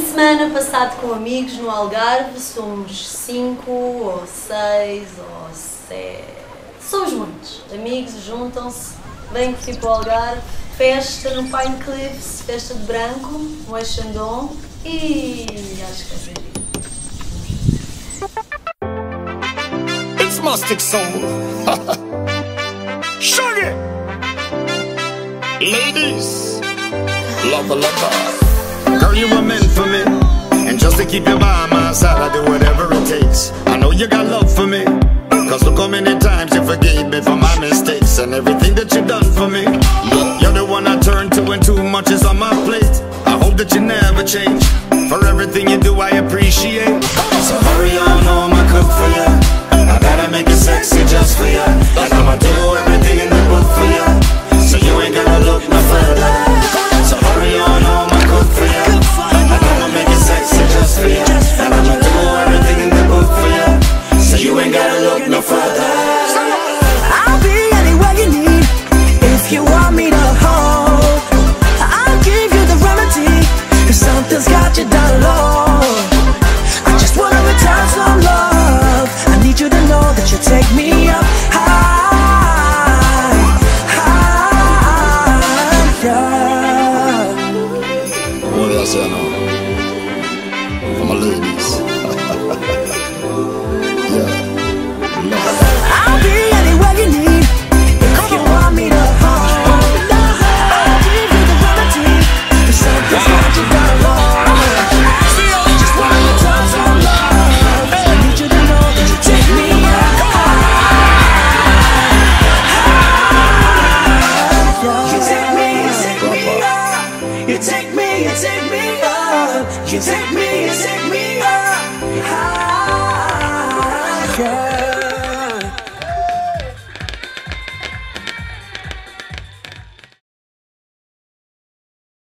semana passado com amigos no Algarve, somos cinco ou seis ou sete. Somos muitos. Amigos juntam-se, vêm curtir para o Algarve, festa no Pine Cliffs, festa de branco, no Eixandon e acho que vai ser It's Mastic Soul. Ladies. Lover, lover. Girl, you were meant for me. Keep you by my side, I do whatever it takes. I know you got love for me. Cause look how many times you forgave me for my mistakes and everything that you done for me. You're the one I turn to when too much is on my plate. I hope that you never change. For everything you do, I appreciate. So hurry on home, I cook for you. I gotta make it sexy just for you. Like I'ma do everything I just wanna some love. I need you to know that you take me You take me, you take me up. You take me, you take me up. High.